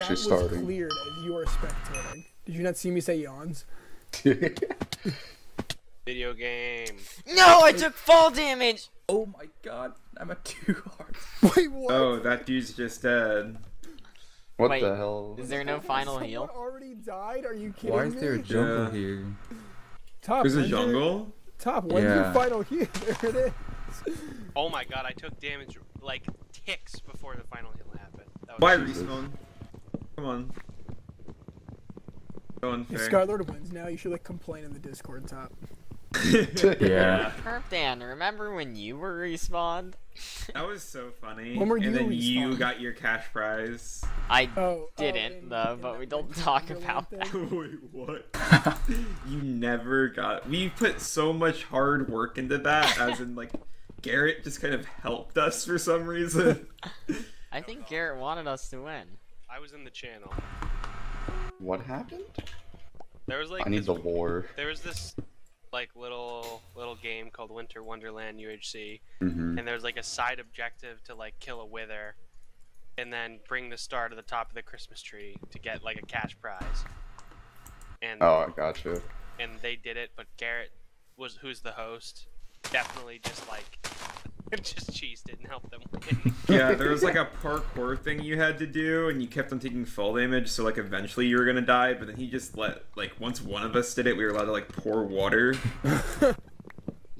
actually was starting. cleared as you are spectating. Did you not see me say yawns? Video game. No, I took fall damage. Oh my god, I'm at two hearts. Wait, what? Oh, that dude's just dead. what Wait, the hell? Is there no final Someone heal? already died? Are you kidding Why is there a me? jungle Yeah. here? Top, There's a when's your- jungle? Top, when's your final heal? There it is. Oh my god, I took damage like ticks before the final heal happened. That was Why Jesus. respawn? Come on. So If unfair. Skylord wins now, you should like complain in the Discord top. Yeah. Perp Dan, remember when you were respawned? That was so funny. When were and you then you got your cash prize. I Oh, oh, didn't in- though, but we don't talk about thing? that. Wait, what? you never got. We put so much hard work into that, as in like Garrett just kind of helped us for some reason. I think Garrett wanted us to win. I was in the channel. What happened? There was like I need this, the lore. there was this like little little game called Winter Wonderland UHC, hmm and there was like a side objective to like kill a wither, and then bring the star to the top of the Christmas tree to get like a cash prize. And Oh, I got you. and they did it, but Garrett was who's the host, definitely just like just cheese it and help them win. yeah, there was like a parkour thing you had to do, and you kept on taking fall damage. So like eventually you were gonna die, but then he just let like once one of us did it, we were allowed to like pour water.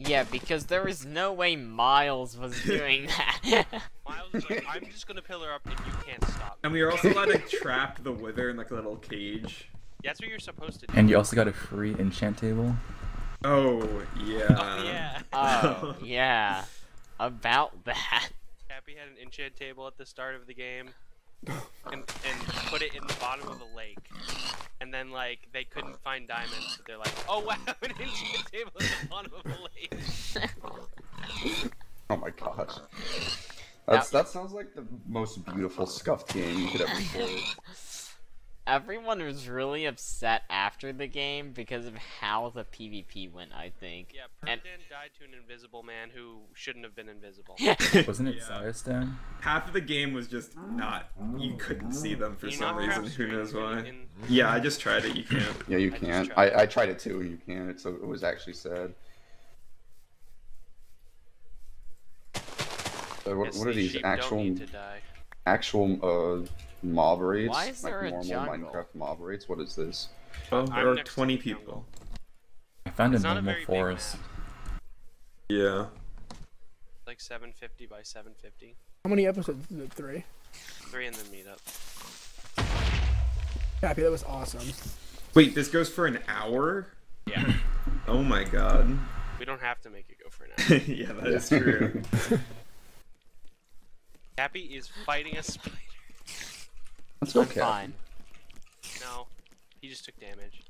Yeah, because there was no way Miles was doing that. Miles was like, I'm just gonna pillar up and you can't stop. me." And we were also allowed to trap the wither in like a little cage. Yeah, That's what you're supposed to do. And you also got a free enchant table. Oh yeah. Oh yeah. oh, yeah. About that. Cappy had an enchant table at the start of the game, and and put it in the bottom of the lake. And then like they couldn't find diamonds, so they're like, "Oh wow, an enchant table at the bottom of a lake." Oh my gosh. That's, that sounds like the most beautiful scuffed game you could ever play. Everyone was really upset after the game because of how the PvP went, I think. Yeah, And- died to an invisible man who shouldn't have been invisible. Wasn't it Yeah. Firestone? Half of the game was just not. You couldn't see them for you some reason. Who knows why? in- in- Yeah, I just tried it. You can't. Yeah, you can't. tried. I, I tried it too, and you can't. It's, it was actually sad. So what, what are these sheep don't actual need to die. actual uh mob raids? Why is like there a normal jungle? Minecraft mob raids? What is this? Oh, I'm there are 20 the jungle. people. I found It's a not a normal forest. Yeah. Like 750 by 750. How many episodes is it? Three? Three in the meetup. Happy, that was awesome. Wait, this goes for an hour? Yeah. Oh my god. We don't have to make it go for an hour. yeah, that is true. Cappy is fighting a spider. Let's I'm go, Cap. fine. No, he just took damage.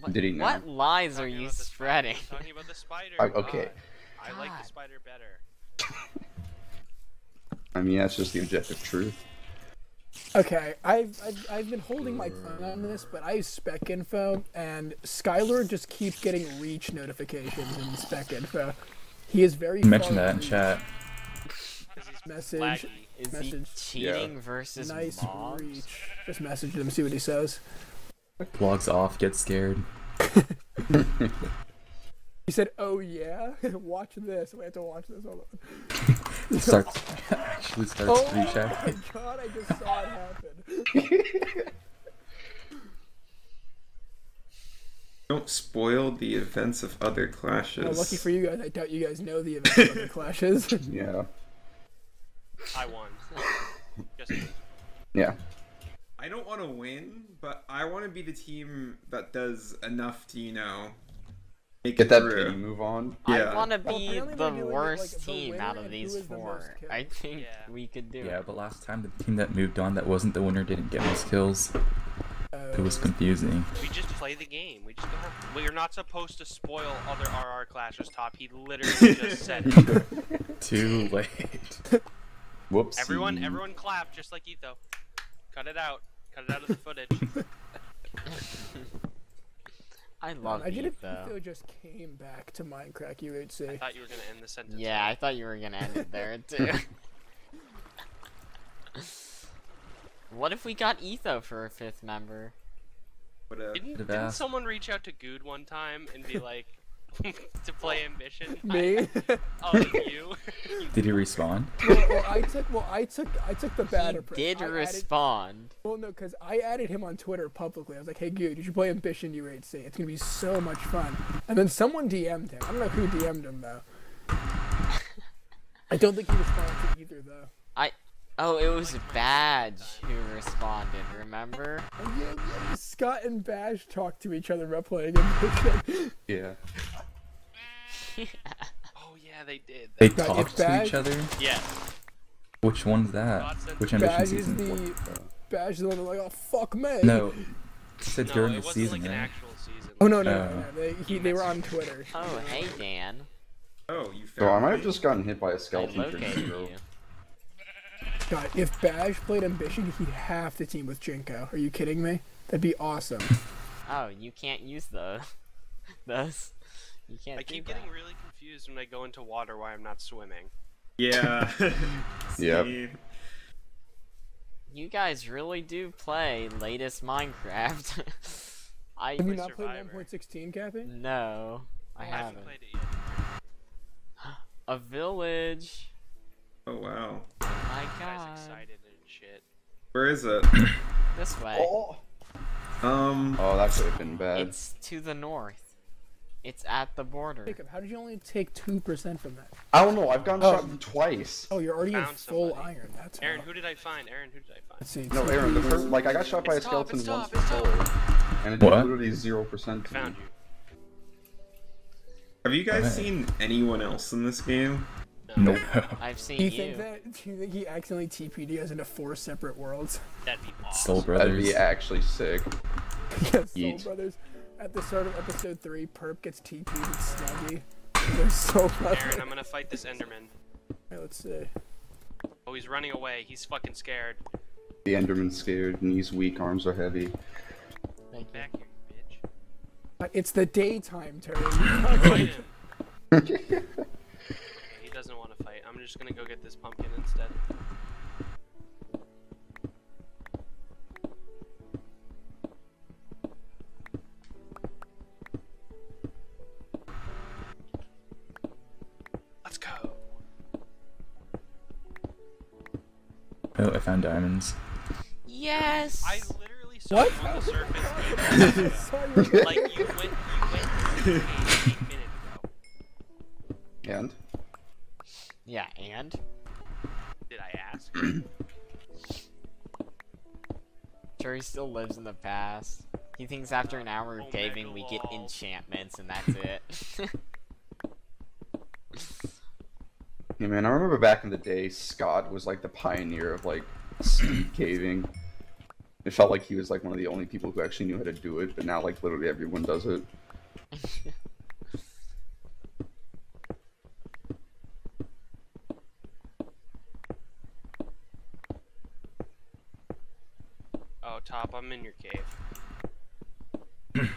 What, Did he know? what lies are you about spider. spreading? Talking about the spider. Oh, I- okay. God. I like the spider better. I mean, that's just the objective truth. Okay, I've, I've I've been holding my phone on this, but I use spec info, and Skylord just keeps getting reach notifications in spec info. He is very. You mentioned far that in chat. Message. laggy. Is Message. he cheating versus Nice mobs? reach. Just message him, see what he says. Logs off, get scared. He said, "Oh yeah, watch this." We have to watch this. Hold on. Starts actually starts Oh my rechatting. god! I just saw it happen. Don't spoil the events of other clashes. Well, lucky for you guys, I doubt you guys know the events of the clashes. Yeah. I won. Yeah. I don't want to win, but I want to be the team that does enough to, you know, make Get it that through. pity move on. Yeah. I want to be apparently the we're doing it, like, worst the team out of these who is the four. I think Yeah. we could do Yeah, it. Yeah, but last time the team that moved on that wasn't the winner didn't get most kills. It was Uh, confusing. We just play the game. We just don't have. Well, you're not supposed to spoil other RR clashes. Top. He literally just said it. Too late. Whoops. Everyone, everyone, clap just like Etho. Cut it out. Cut it out of the footage. I love I did it if though. Etho just came back to Minecraft you would say. I thought you were gonna end the sentence. Yeah, I thought you were gonna end it there too. What if we got Etho for a fifth member? But, Didn't, didn't someone reach out to Good one time and be like, to play Ambition? Me? Oh, you? Did he respawn? well, well, I took well, I took I took the bad He approach. did I added- respond. well, no, because I added him on Twitter publicly. I was like, "Hey, dude, you should play Ambition UHC. It's gonna be so much fun." And then someone DM'd him. I don't know who DM'd him though. I don't think he responded to either though. I. Oh, it was Badge who responded. Remember? Yeah, yeah, Scott and Badge talked to each other about playing Ambition. Yeah. Oh, yeah, they did. They Got your talked to bag? each other? Yeah. Which one's that? Which ambition Bash is season? the Bash is the one that's like, "Oh fuck me." No. Said No, during it the wasn't season, like an right? actual season. Oh no no no, oh. no. They, he, they were on Twitter. Oh, hey Dan. oh, you found So I might have just gotten hit by a skeleton for located zero. you. God, if Bash played Ambition, he'd have to team with Jinko. Are you kidding me? That'd be awesome. Oh, you can't use the those. You can't I keep that. getting really confused when I go into water why I'm not swimming. Yeah. Yep. See? You guys really do play latest Minecraft. I Have you play not played Survivor. 1.16, Cappy? no, I I haven't haven't. played it yet. A village. Oh wow. Oh my Guys god. excited and shit. Where is it? This way. Oh. Um. Oh, that could have been bad. It's to the north. It's at the border. Jacob, how did you only take 2% from that? I don't know. I've gotten Oh. shot twice. Oh, you're already in full somebody. iron. That's Aaron, who did I find? Aaron, who did I find? Let's see. No, Aaron. The first, like, I got shot by a It's top, skeleton once top, top. before, and it did What? literally zero percent. I found you. Have you guys Okay. seen anyone else in this game? No. I've seen Do you you. think that? Do you think he accidentally TP'd us into four separate worlds? That'd be awesome. Soul That'd be actually sick. yes, Soul Yeet. Brothers. At the start of episode three, Perp gets TP'd with Snuggy. They're so funny. Aaron, I'm gonna fight this Enderman. Hey, let's see. Oh, he's running away. He's fucking scared. The Enderman's scared, knees weak, arms are heavy. Thank you. Back here, you bitch. Uh, It's the daytime turn. Fight. Okay, he doesn't want to fight. I'm just gonna go get this pumpkin instead. Oh, I found diamonds. Yes. I literally saw What? you on the surface. Like you went, you went to the cave a minute ago. And Yeah, and Did I ask? sure still lives in the past. He thinks after an hour of Omega caving we get enchantments and that's it. yeah, man, I remember back in the day, Scott was like the pioneer of like speed caving. It felt like he was like one of the only people who actually knew how to do it, but now like literally everyone does it. Oh, top, I'm in your cave.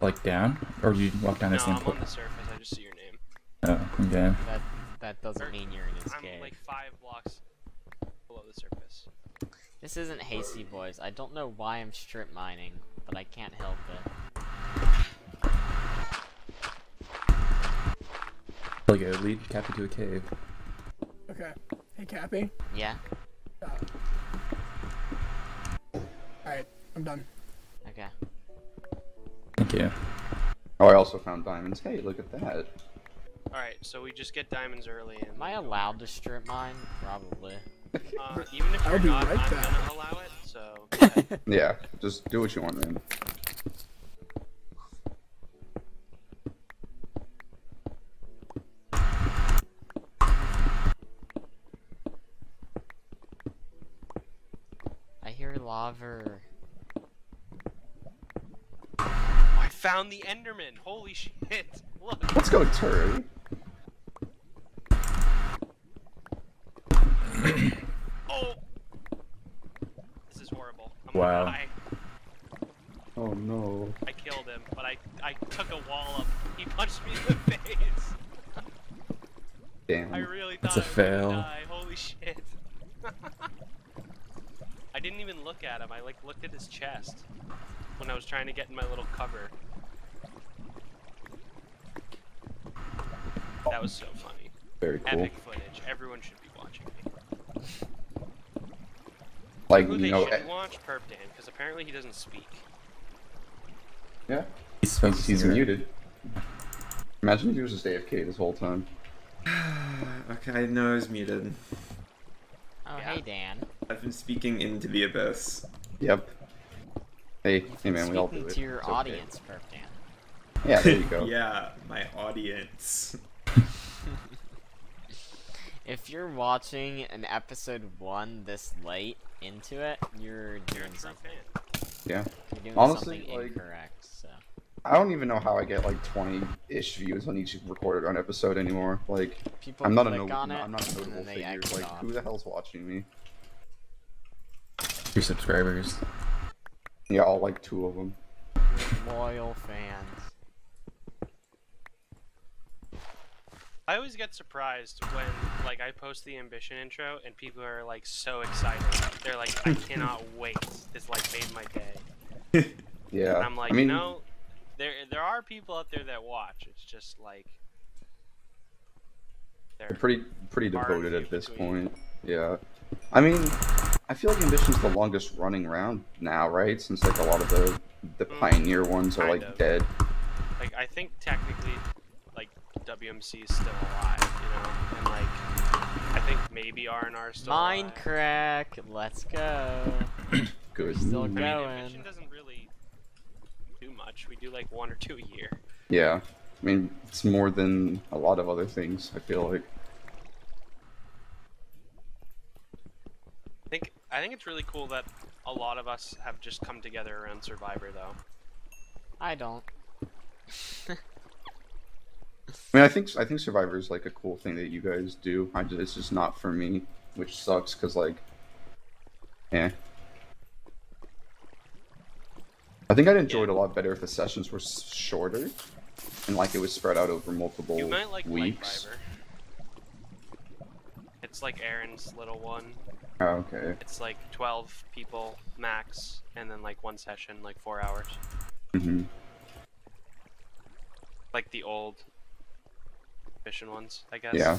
Like down? Or you walk down No, the same I'm pla- on the surface. I just see your name. Oh, okay. that that This isn't Hasty Boys. I don't know why I'm strip mining, but I can't help it. There you go, lead Cappy to a cave. Okay. Hey, Cappy. Yeah? Uh, Alright, I'm done. Okay. Thank you. Oh, I also found diamonds. Hey, look at that. Alright, so we just get diamonds early and Am I allowed to strip mine? Probably. Uh, even if I'll you're be not, right I'm back. gonna allow it, so Yeah, just do what you want, man. I hear lava. I found the Enderman. Holy shit. Look. Let's go, Turry. Oh. This is horrible. I'm Wow. gonna die. Oh no. I killed him, but I I took a wall up. He punched me in the face. Damn. I really That's thought a I was gonna fail. die. Holy shit. I didn't didn't even look at him. I like looked at his chest when I was trying to get in my little cover. That was so funny. Very cool. Epic footage. Everyone should be watching me. Like Who you they know, should eh, watch Perp Dan because apparently he doesn't speak. yeah, He's supposed he's to muted. Imagine if he was just AFK this whole time. Okay, I know I muted. Oh, Yeah. hey Dan. I've been speaking into the abyss. Yep. Hey, hey man, we all do Speaking it. to your It's audience, Perp Dan. Yeah, there you go. yeah, my audience. If you're watching an episode one this late into it, you're You're doing something. fan. Yeah. You're doing Honestly, something like- incorrect. So I don't even know how I get like 20-ish views on each recorded on episode anymore. Like, people I'm not a click no- on it, I'm not a and notable then they figure. exit Like, off. who the hell's watching me? Your subscribers. Yeah, all like two of them. Loyal fans. I always get surprised when like I post the ambition intro and people are like so excited. They're like, I cannot wait. This like made my day. Yeah. And I'm like, I mean, you know, there there are people out there that watch. It's just like they're they're pretty pretty devoted at this between. point. Yeah. I mean, I feel like Ambition's the longest running round now, right? Since like a lot of the the Mm, pioneer ones are kind like of. dead. like I think technically like WMC is still alive, you know, and like I think maybe R and R is still Mind alive. crack. Let's go. Good. Still I mean, going. ambition doesn't really do much. We do like one or two a year. Yeah. I mean, it's more than a lot of other things. I feel like. I think I think it's really cool that a lot of us have just come together around Survivor, though. I don't. I mean, I think I think Survivor is like a cool thing that you guys do. I just, it's just not for me, which sucks because like, yeah. I think I'd enjoyed a lot better if the sessions were shorter, and like it was spread out over multiple You might like weeks. Light It's like Aaron's little one. Oh, okay. It's like 12 people max, and then like one session, like four hours. hmm Like the old mission ones, I guess. Yeah.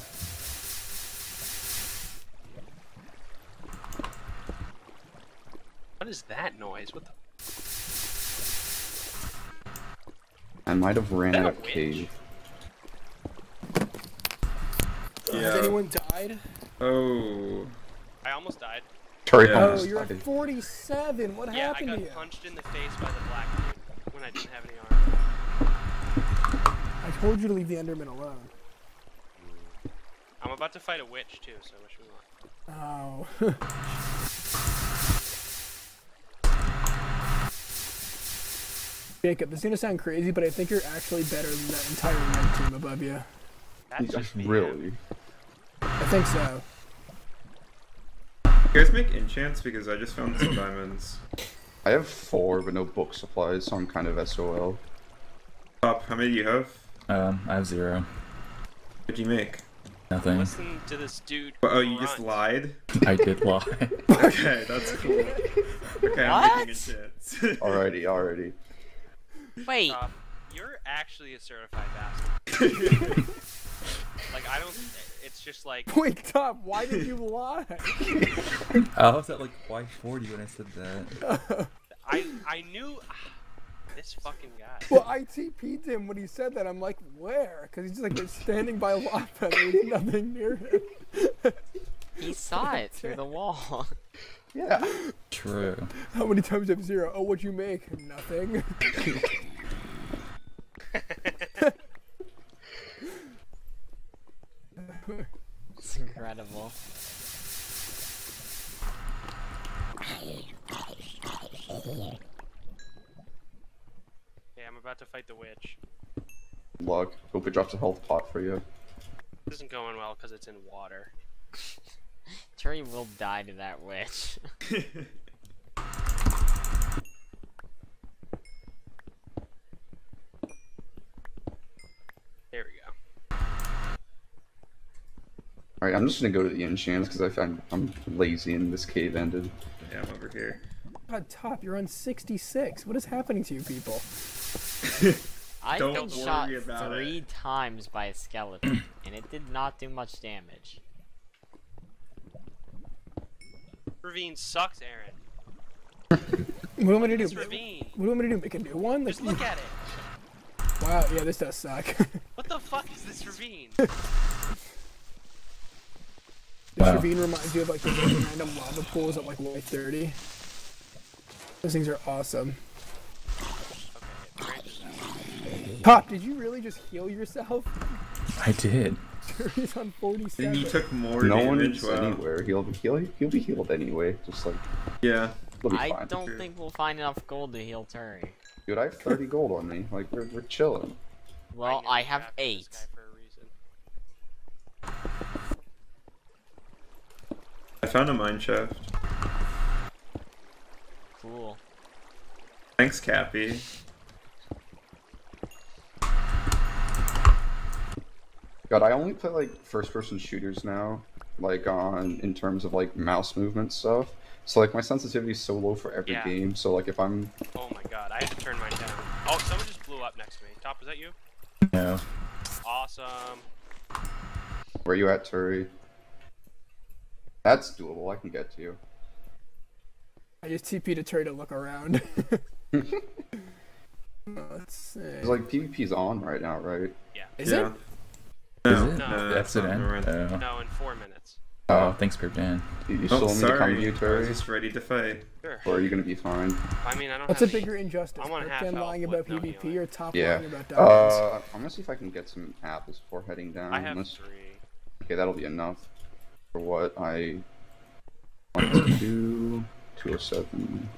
What is that noise? What the? I might have ran out of witch? cave. Yeah. Has anyone died? Oh. I almost died. Terry Yeah. Oh, you're at 47. What yeah, happened to you? I got punched in the face by the black dude when I didn't have any armor. I told you to leave the Enderman alone. I'm about to fight a witch too, so I wish me luck. Oh. Jacob, this is gonna sound crazy, but I think you're actually better than that entire red team above you. That's just me. really? I think so. You guys make enchants because I just found some diamonds. I have four, but no book supplies, so I'm kind of SOL. Top, how many do you have? Um, I have zero. What'd you make? Nothing. Listen to this dude. Oh, you just lied? I did lie. Okay, that's cool. Okay, I'm What? making enchants. Alrighty, already. Wait. Top, you're actually a certified bastard. like I don't. It's just like Wait, Tom, why did you lie? I was at like Y40 when I said that. I I knew this fucking guy. well, I TP'd him when he said that. I'm like, where? Because he's just like standing by a lot and there's nothing near him. He saw it through the wall. Yeah. True. How many times have zero? Oh, what'd you make? Nothing. It's incredible. Yeah, I'm about to fight the witch. Luck. Hope it drops a health pot for you. This isn't going well because it's in water. Terry will die to that witch. There we go. Alright, I'm just gonna go to the enchants because I'm I'm lazy and this cave ended. Yeah, I'm over here. God, top, you're on 66. What is happening to you people? I Don't got shot three it. times by a skeleton, and it did not do much damage. Ravine sucks, Aaron. What do I want me to do? It's What Ravine. do you want me to do? Make a new one? Just Like, look at it. wow, yeah, this does suck. What the fuck is this ravine? Travine wow. Ravine you of like the random lava pools at like Y thirty? Those things are awesome. Pop, did you really just heal yourself? I did. He's on 47. You took more no damage. No one wow. anywhere. He'll, he'll, he'll be healed anyway. Just like... Yeah. I don't think we'll find enough gold to heal Terry. Dude, I have 30 gold on me. Like, we're, we're chilling. Well, I have 8. I found a mine shaft. Cool. Thanks, Cappy. God, I only play like first-person shooters now, like on in terms of like mouse movement stuff. So like my sensitivity is so low for every Yeah. game. So like if I'm Oh my god, I had to turn mine down. Oh, someone just blew up next to me. Top, was that you? No. Awesome. where you at, Turi? That's doable. I can get to you. I just TP to try to look around. Let's see. It's like PvP's on right now, right? Is yeah. it? No, Is it? no, That's that's it. end? around. Oh. No, in four minutes. oh, thanks, Pip Dan. You, you Oh, still want me to come sorry. to you, I was just ready to fight. Sure. Or are you gonna be fine? I mean, I don't What's a have bigger injustice? I'm on half Krypton lying about no PvP healing. or top Yeah. lying about diamonds? Uh, I'm gonna see if I can get some apples before heading down. I have Unless- three. Okay, that'll be enough for what I want to do. 207.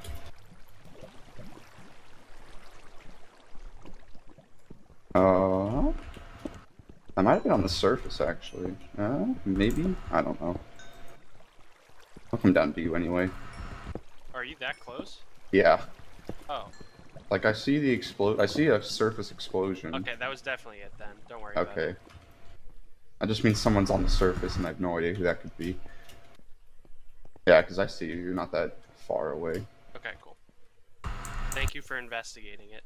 Uh, I might have been on the surface actually. Uh, maybe? I don't know. I'll come down to you anyway. Are you that close? Yeah. Oh, Like I see the explode. I see a surface explosion. okay, that was definitely it then. Don't worry about Okay. It. I just mean someone's on the surface and I have no idea who that could be. Yeah, because I see you. You're not that far away. Okay, cool. Thank you for investigating it.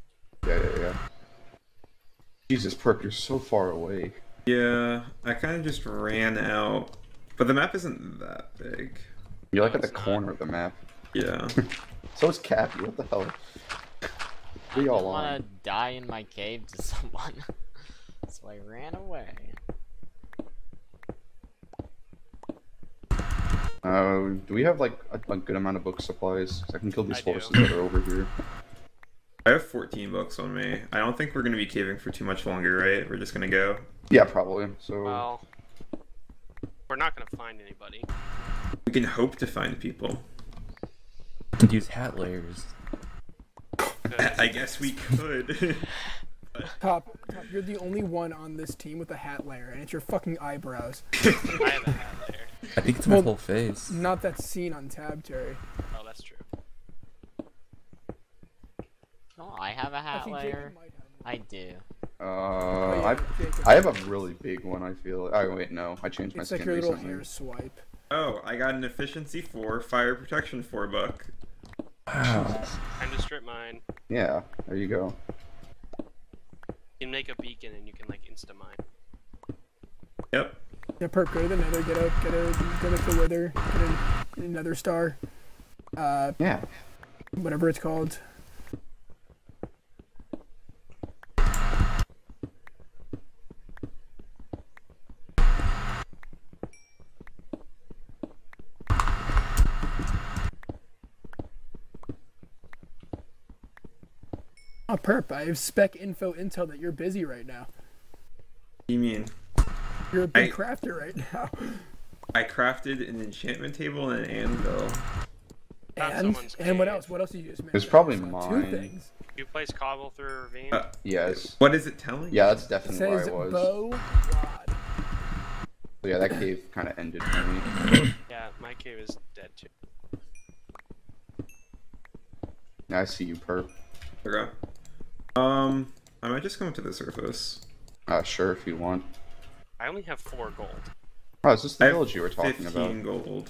Yeah, yeah, yeah. Jesus, Perk, you're so far away. Yeah, I kind of just ran out. But the map isn't that big. You're like No, at the it's not. corner of the map. Yeah. So is Cappy. What the hell? I We didn't all want on. to die in my cave to someone, so I ran away. Uh, do we have like a, a good amount of book supplies? 'Cause I can kill these I do. horses that are over here. I have 14 books on me. I don't think we're gonna be caving for too much longer, right? We're just gonna go. Yeah, probably. So Well, we're not gonna find anybody. We can hope to find people. You can use hat layers. I guess we could. Top, top, you're the only one on this team with a hat layer, and it's your fucking eyebrows. I have a hat there. I think it's my Well- whole face. Not that scene on tab, Terry. Oh, that's true. No, I have a hat think layer. Jacob might have one. I do. uh, Oh, yeah, I Jacob. I have a really big one. I feel. Oh wait, no, I changed my It's like skin your little recently. hair swipe. oh, I got an efficiency 4, fire protection 4 book. Wow. Time to strip mine. Yeah, there you go. You can make a beacon and you can like insta mine. Yep. Yeah, perp, go to the nether, get a, get a, go to the wither, get a, another star. Uh, Yeah. whatever it's called. Oh, perp, I have spec info intel that you're busy right now. You mean You're a big I- crafter right now. I crafted an enchantment table and an anvil. Found And, someone's and what else? What else did you just make? It's probably Two mine. things. You place cobble through a ravine. Uh, Yes. What is it telling? Yeah, that's It definitely where says I was. bow rod. So yeah, that cave kind of ended for me. yeah, my cave is dead too. Yeah, I see you, perp. Okay. Um, I might just come to the surface. Uh, sure, if you want. I only have four gold. Oh, is this the I village you were talking 15 about? gold.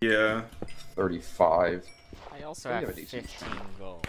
Yeah. 35. I also you have have 15 gold.